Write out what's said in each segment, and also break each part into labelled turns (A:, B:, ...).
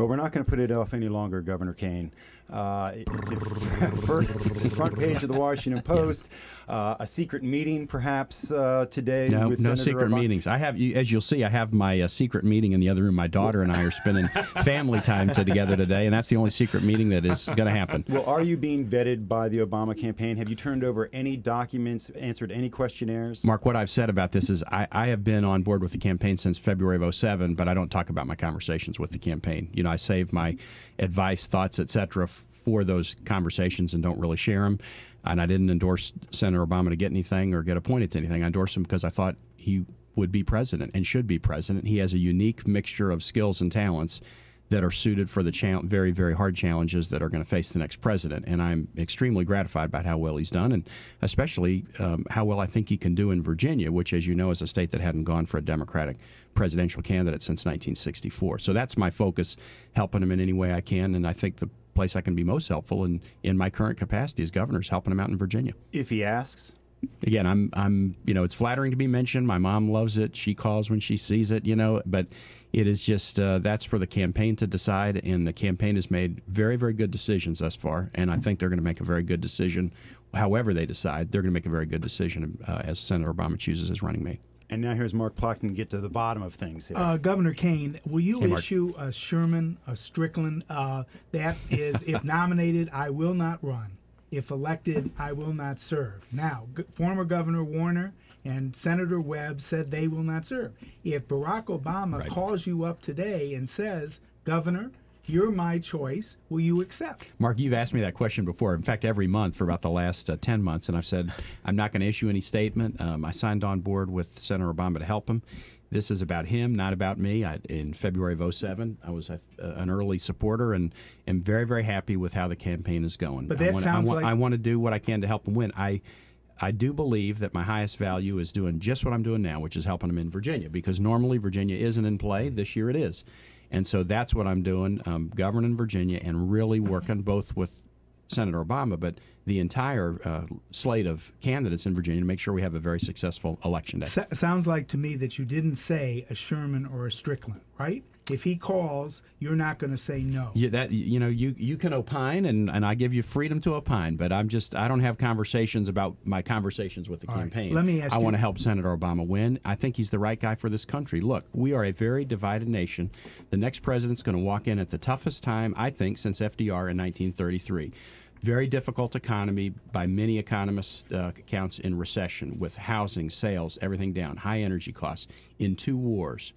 A: Well, we're not going to put it off any longer, Governor Kaine. Uh, it's first front page of the Washington Post. Uh, a secret meeting, perhaps uh, today.
B: No,
A: with
B: no
A: Senator
B: secret
A: Obama.
B: meetings. I have, as you'll see, I have my uh, secret meeting in the other room. My daughter and I are spending family time together today, and that's the only secret meeting that is going to happen.
A: Well, are you being vetted by the Obama campaign? Have you turned over any documents, answered any questionnaires?
B: Mark, what I've said about this is I, I have been on board with the campaign since February of 07, but I don't talk about my conversations with the campaign. You know, I save my advice, thoughts, etc., for those conversations and don't really share them. And I didn't endorse Senator Obama to get anything or get appointed to anything. I endorsed him because I thought he would be president and should be president. He has a unique mixture of skills and talents that are suited for the chal- very, very hard challenges that are going to face the next president. And I'm extremely gratified about how well he's done, and especially um, how well I think he can do in Virginia, which, as you know, is a state that hadn't gone for a Democratic presidential candidate since 1964. So that's my focus, helping him in any way I can. And I think the place I can be most helpful in, in my current capacity as governor is helping him out in Virginia
A: If he asks,
B: again, I'm I'm you know it's flattering to be mentioned. My mom loves it. She calls when she sees it. You know, but it is just uh, that's for the campaign to decide, and the campaign has made very very good decisions thus far, and I think they're going to make a very good decision. However they decide, they're going to make a very good decision uh, as Senator Obama chooses as running mate.
A: and now here's Mark Plotkin to get to the bottom of things here.
C: Uh, Governor Kaine, will you
B: Hey,
C: issue a Sherman, a Strickland? Uh, that is, if nominated, I will not run. If elected, I will not serve. Now, g- former Governor Warner and Senator Webb said they will not serve. If Barack Obama
B: Right.
C: calls you up today and says, Governor, you're my choice, will you accept?
B: Mark, you've asked me that question before. In fact, every month for about the last uh, 10 months. And I've said, I'm not going to issue any statement. Um, I signed on board with Senator Obama to help him. This is about him, not about me. I, in February of 07, I was a, an early supporter and am very, very happy with how the campaign is going.
C: But
B: I
C: that
B: wanna-
C: sounds
B: I, want,
C: like-
B: I want to do what I can to help him win. I. I do believe that my highest value is doing just what I'm doing now, which is helping him in Virginia, because normally Virginia isn't in play. This year it is. And so that's what I'm doing, um, governing Virginia and really working both with Senator Obama, but the entire uh, slate of candidates in Virginia to make sure we have a very successful election day.
C: S- sounds like to me that you didn't say a Sherman or a Strickland, right? If he calls, you're not going to say no.
B: Yeah, that you know, you you can opine, and, and I give you freedom to opine, but I'm just I don't have conversations about my conversations with the
C: All right.
B: campaign.
C: Let me ask
B: I want to help Senator Obama win. I think he's the right guy for this country. Look, we are a very divided nation. The next president's going to walk in at the toughest time I think since FDR in 1933. Very difficult economy by many economists' uh, accounts in recession, with housing, sales, everything down, high energy costs, in two wars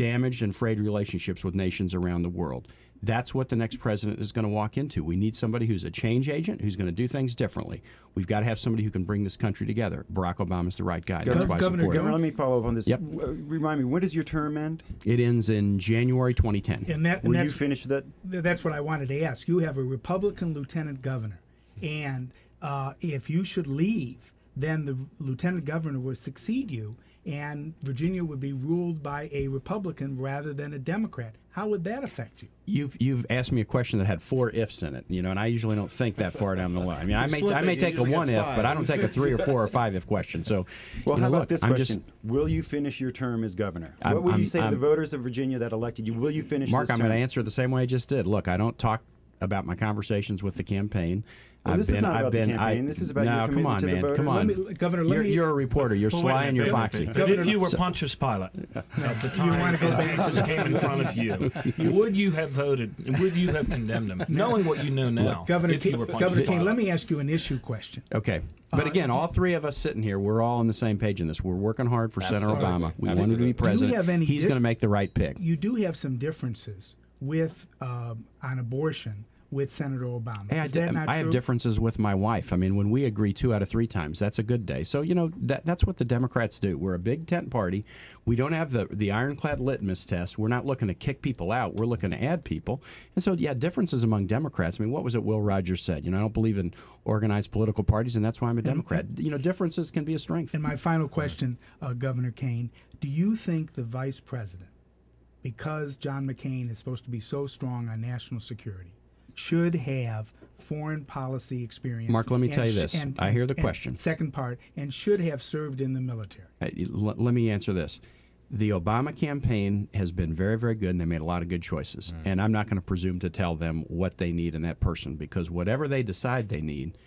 B: damaged and frayed relationships with nations around the world. That's what the next president is going to walk into. We need somebody who's a change agent, who's going to do things differently. We've got to have somebody who can bring this country together. Barack Obama's the right guy.
C: Gov-
B: why
C: Governor.
A: Governor, let me follow up on this.
B: Yep.
A: Remind me, when does your term end?
B: It ends in January 2010.
C: And that, and
A: Will you
C: that's
A: finish that?
C: That's what I wanted to ask. You have a Republican lieutenant governor, and uh, if you should leave, then the lieutenant governor would succeed you, and Virginia would be ruled by a Republican rather than a Democrat. How would that affect you?
B: You've you've asked me a question that had four ifs in it, you know, and I usually don't think that far down the line. I mean, I may
D: slip
B: I may take a one if, but I don't take a three or four or five if question. So,
A: Well,
B: you
A: how
B: know,
A: about
B: look,
A: this
B: I'm
A: question?
B: just
A: will you finish your term as governor?
B: I'm-
A: what will
B: I'm-
A: you say to the voters of Virginia that elected you? Will you finish your term?
B: Mark,
A: this
B: I'm going to answer the same way I just did. Look, I don't talk about my conversations with the campaign.
A: Well, this is not about the campaign. This is about your
B: no, come
A: commitment
B: on,
A: to the
B: man.
A: voters.
B: Come
A: Let
B: on,
C: me- Governor, let
B: you're,
C: me-
B: you're a reporter. You're
E: Well,
B: sly and you're
E: wait
B: foxy.
E: minute. But if you were Pontius Pilate at the time Jesus came in front of you, would you have voted? Would you have condemned him, knowing what you know now?
C: Governor,
E: if you were
C: Governor Kaine,
E: Pilate?
C: let me ask you an issue question.
B: Okay. But
C: Uh,
B: again, all three of us sitting here, we're all on the same page in this. We're working hard for Senator Obama. We want him to be president.
C: have any
B: He's
C: di-
B: going to make the right pick.
C: You do have some differences with um, on abortion with Senator Obama.
B: Hey, I,
C: Is
B: di-
C: that not
B: I have differences with my wife. I mean, when we agree two out of three times, that's a good day. So you know that that's what the Democrats do. We're a big tent party. We don't have the the ironclad litmus test. We're not looking to kick people out. We're looking to add people. And so yeah, differences among Democrats. I mean, what was it Will Rogers said? You know, I don't believe in organized political parties, and that's why I'm a Democrat. you know, differences can be a strength.
C: And my final question, uh, Governor Kaine, do you think the vice president, because John McCain is supposed to be so strong on national security, should have foreign policy experience?
B: Mark, let me
C: and
B: tell you this.
C: and-
B: I hear the
C: and
B: question.
C: Second part, and should have served in the military.
B: Uh, l- let me answer this. The Obama campaign has been very, very good, and they made a lot of good choices. And I'm not going to presume to tell them what they need in that person because whatever they decide they need,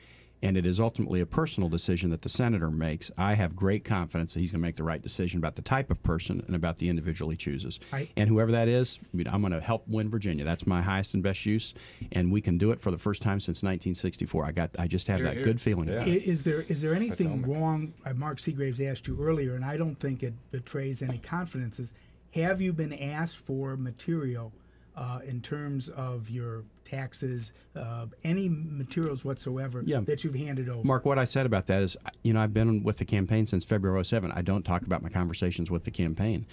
B: and it is ultimately a personal decision that the senator makes. I have great confidence that he's going to make the right decision about the type of person and about the individual he chooses.
C: I-
B: and whoever that is, I mean, I'm going to help win Virginia. That's my highest and best use, and we can do it for the first time since 1964. I got, I just have
E: Here,
B: that
E: here.
B: good feeling.
D: Yeah.
B: about
C: I-
B: it.
C: Is there is there anything wrong? Uh, Mark Segraves asked you earlier, and I don't think it betrays any confidences. Have you been asked for material uh, in terms of your taxes, uh, any materials whatsoever
B: Yeah.
C: that you've handed over?
B: Mark, what I said about that is, you know, I've been with the campaign since February 07. I don't talk about my conversations with the campaign.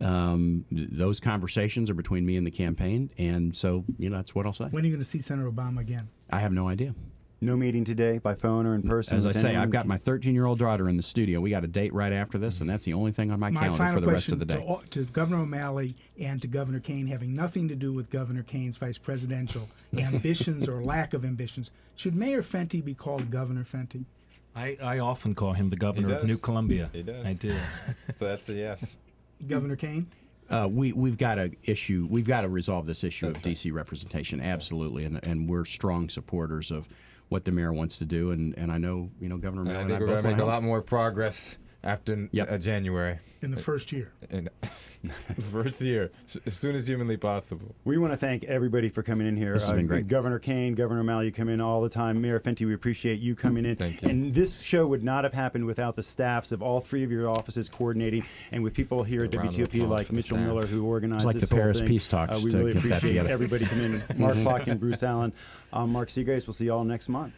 B: Um, those conversations are between me and the campaign, and so, you know, that's what I'll say.
C: when are you going to see Senator Obama again?
B: I have no idea.
A: No meeting today by phone or in person.
B: As I say. I've got my 13 year old daughter in the studio. We got a date right after this, and that's the only thing on my,
C: My
B: calendar
C: final
B: for the rest of the day.
C: To, all- to Governor O'Malley and to Governor Kaine, having nothing to do with Governor Kaine's vice presidential ambitions or lack of ambitions, should Mayor Fenty be called Governor Fenty?
E: I, I often call him the governor of. New Columbia.
D: He does.
E: I do.
D: So that's a yes.
C: Governor Kaine?
B: Uh, we we've got to issue. We've got to resolve this issue
D: That's
B: of
D: right.
B: DC representation. Absolutely, and and we're strong supporters of what the mayor wants to do. And, and I know you know Governor
D: And
B: Miller
D: I
B: and
D: think
B: I
D: we're going to make a lot more progress after
B: Yep.
D: uh, January.
C: in the first year.
D: In first year, as soon as humanly possible.
A: We want to thank everybody for coming in here. Uh,
B: This has been great.
A: Governor Kaine, Governor O'Malley, you come in all the time. Mayor Fenty, we appreciate you coming in.
D: Thank you.
A: And this show would not have happened without the staffs of all three of your offices coordinating, and with people here at
D: A round of
A: WTOP like Mitchell. Miller, who organized it's
B: like
A: this
B: the
A: whole
B: Paris
A: thing.
B: peace talks
A: Uh, we
B: to
A: really
B: get that
A: appreciate
B: together.
A: everybody coming in. Mark Plotkin, Bruce Allen. I'm Mark Segraves. We'll see you all next month.